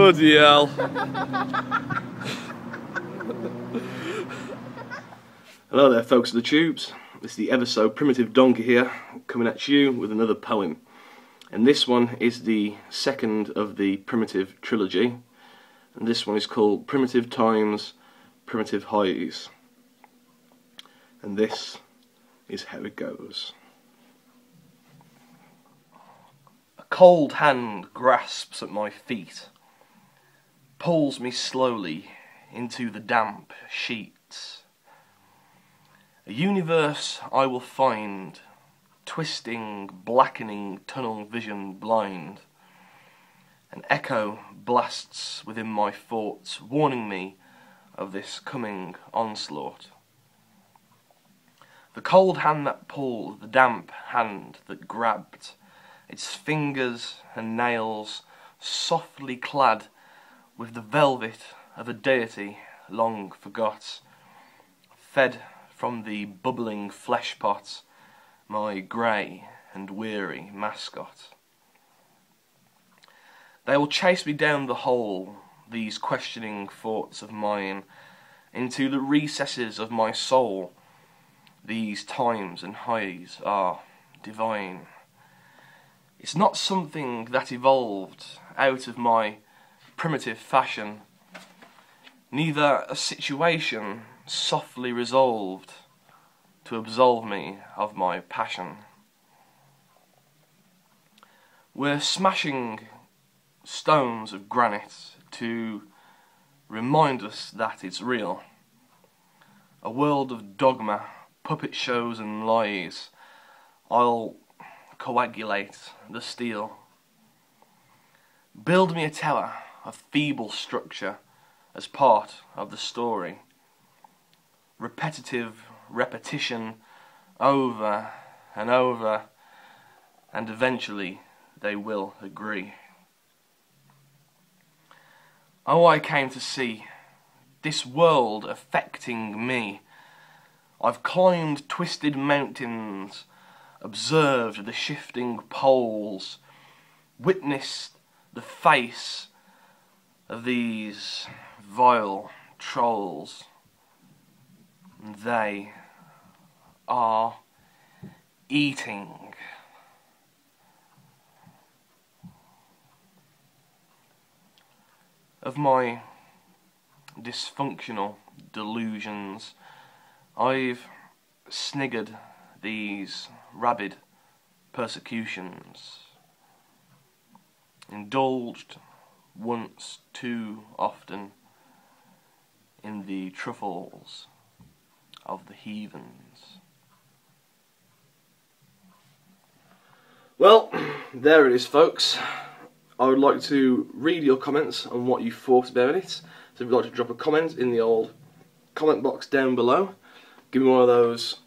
Bloody hell. Hello there folks of the tubes. It's the ever so primitive donkey here, coming at you with another poem. And this one is the second of the primitive trilogy. And this one is called Primitive Times, Primitive Highs. And this is how it goes. A cold hand grasps at my feet, pulls me slowly into the damp sheets. A universe I will find, twisting, blackening tunnel vision blind. An echo blasts within my thoughts, warning me of this coming onslaught. The cold hand that pulled, the damp hand that grabbed, its fingers and nails softly clad with the velvet of a deity long forgot, fed from the bubbling flesh pot, my grey and weary mascot. They will chase me down the hole, these questioning thoughts of mine, into the recesses of my soul. These times and highs are divine. It's not something that evolved out of my primitive fashion, neither a situation softly resolved to absolve me of my passion. We're smashing stones of granite to remind us that it's real. A world of dogma, puppet shows and lies. I'll coagulate the steel. Build me a tower of feeble structure as part of the story. Repetitive repetition over and over, and eventually they will agree. Oh, I came to see this world affecting me. I've climbed twisted mountains, observed the shifting poles, witnessed the face these vile trolls. They are eating. Of my dysfunctional delusions, I've sniggered these rabid persecutions, indulged once too often in the truffles of the heathens. Well, there it is, folks. I would like to read your comments on what you thought about it. So if you'd like to drop a comment in the old comment box down below, give me one of those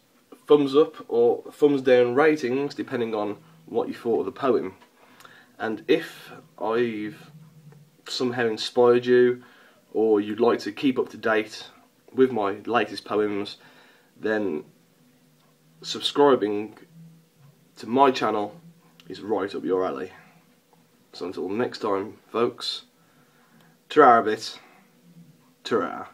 thumbs up or thumbs down ratings depending on what you thought of the poem. And if I've somehow inspired you or you'd like to keep up to date with my latest poems, then subscribing to my channel is right up your alley. So until next time, folks, ta a bit, ta